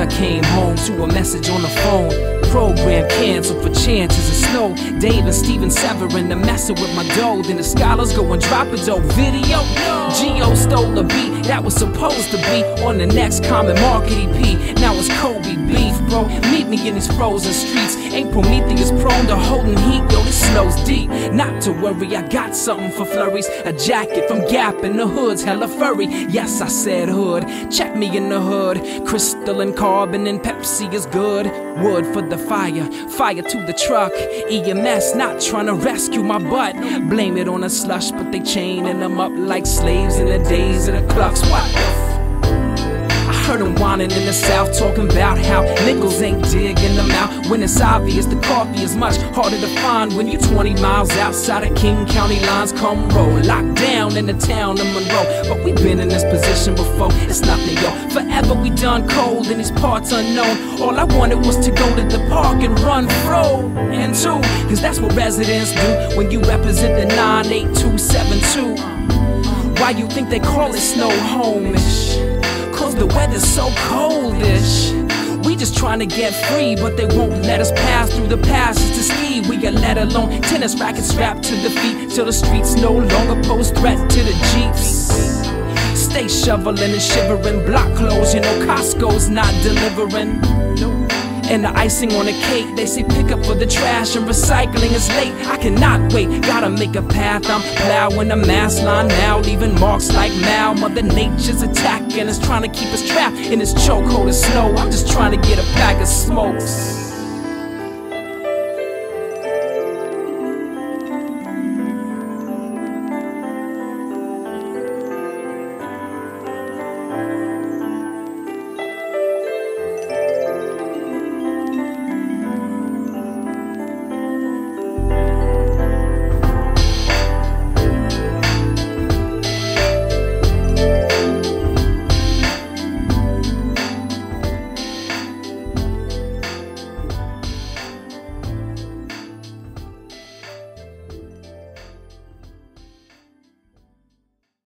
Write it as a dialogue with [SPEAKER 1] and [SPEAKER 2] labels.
[SPEAKER 1] I came home to a message on the phone. Program canceled for chances of snow. Dave and Steven Severin, the messing with my dough. Then the scholars go and drop a dope video. Geo stole the beat that was supposed to be on the next common market EP. Now it's Kobe beef, Meet me in these frozen streets. Ain't Prometheus prone to holding heat, yo, this snow's deep. Not to worry, I got something for flurries. A jacket from Gap in the hood's hella furry. Yes, I said hood. Check me in the hood. Crystal and carbon and Pepsi is good. Wood for the fire, fire to the truck. EMS not trying to rescue my butt. Blame it on a slush, but they chaining them up like slaves in the days of the clucks. What? Heard them whining in the south, talking about how Nickels ain't digging them out. When it's obvious the coffee is much harder to find when you're 20 miles outside of King County lines. Come roll, locked down in the town of Monroe. But we've been in this position before, it's nothing, yo. Forever we done cold in these parts unknown. All I wanted was to go to the park and run fro. And two, cause that's what residents do when you represent the 98272. Why you think they call it Snohomish? Weather's so coldish. We just trying to get free, but they won't let us pass through the passes to ski. We got let alone tennis rackets strapped to the feet till the streets no longer pose threat to the jeeps. Stay shoveling and shivering, block clothes, you know Costco's not delivering. And the icing on the cake, they say pick up for the trash and recycling is late. I cannot wait, gotta make a path. I'm plowing the Massline now, leaving marks like Mal. Mother Nature's attacking us, trying to keep us trapped in this chokehold of snow. I'm just trying to get a pack of smokes.